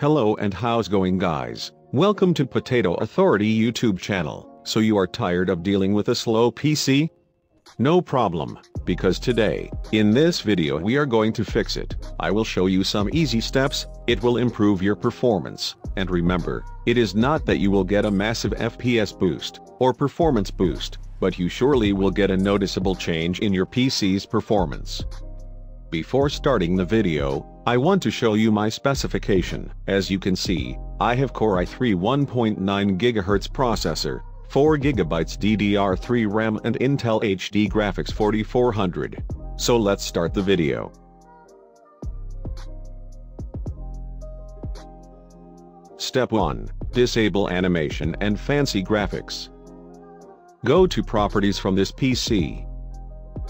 Hello and how's going guys? Welcome to Potato Authority YouTube channel. So you are tired of dealing with a slow PC? No problem, because today, in this video we are going to fix it. I will show you some easy steps, it will improve your performance, and remember, it is not that you will get a massive FPS boost, or performance boost, but you surely will get a noticeable change in your PC's performance. Before starting the video, I want to show you my specification. As you can see, I have Core i3 1.9 GHz processor, 4 GB DDR3 RAM and Intel HD Graphics 4400. So let's start the video. Step 1. Disable animation and fancy graphics. Go to Properties from this PC.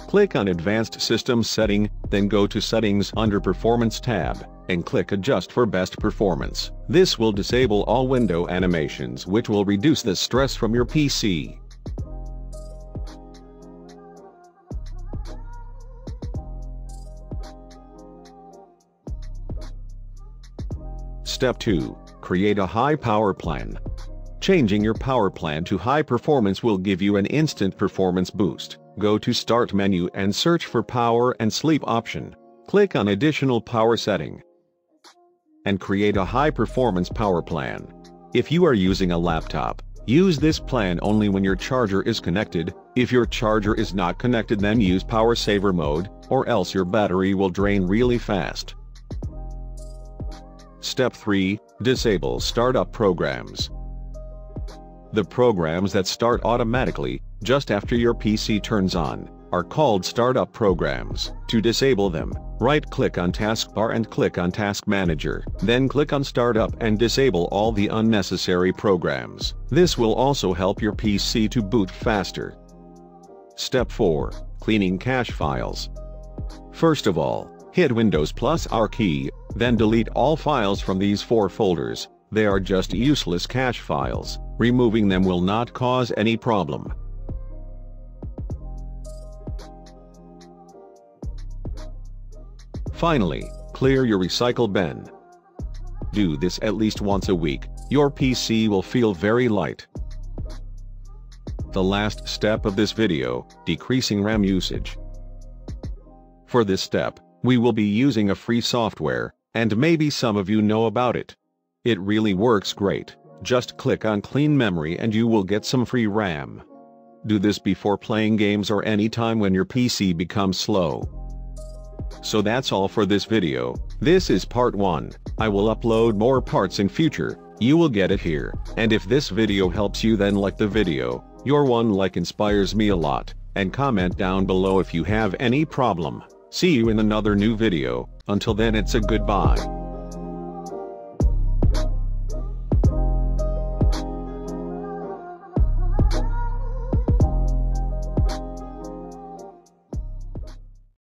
Click on Advanced System Setting, then go to Settings under Performance tab, and click Adjust for Best Performance. This will disable all window animations which will reduce the stress from your PC. Step 2. Create a high power plan. Changing your power plan to high performance will give you an instant performance boost. Go to Start menu and search for Power and Sleep option. Click on Additional Power Setting and create a high-performance power plan. If you are using a laptop, use this plan only when your charger is connected, if your charger is not connected then use power saver mode, or else your battery will drain really fast. Step 3. Disable startup programs. The programs that start automatically, just after your PC turns on, are called startup programs. To disable them, right-click on Taskbar and click on Task Manager. Then click on Startup and disable all the unnecessary programs. This will also help your PC to boot faster. Step 4. Cleaning cache files. First of all, hit Windows plus R key, then delete all files from these four folders. They are just useless cache files. Removing them will not cause any problem. Finally, clear your recycle bin. Do this at least once a week, your PC will feel very light. The last step of this video, decreasing RAM usage. For this step, we will be using a free software, and maybe some of you know about it. It really works great. Just click on clean memory and you will get some free RAM. Do this before playing games or any time when your PC becomes slow. So that's all for this video, this is part 1, I will upload more parts in future, you will get it here, and if this video helps you then like the video, your one like inspires me a lot, and comment down below if you have any problem. See you in another new video, until then it's a goodbye.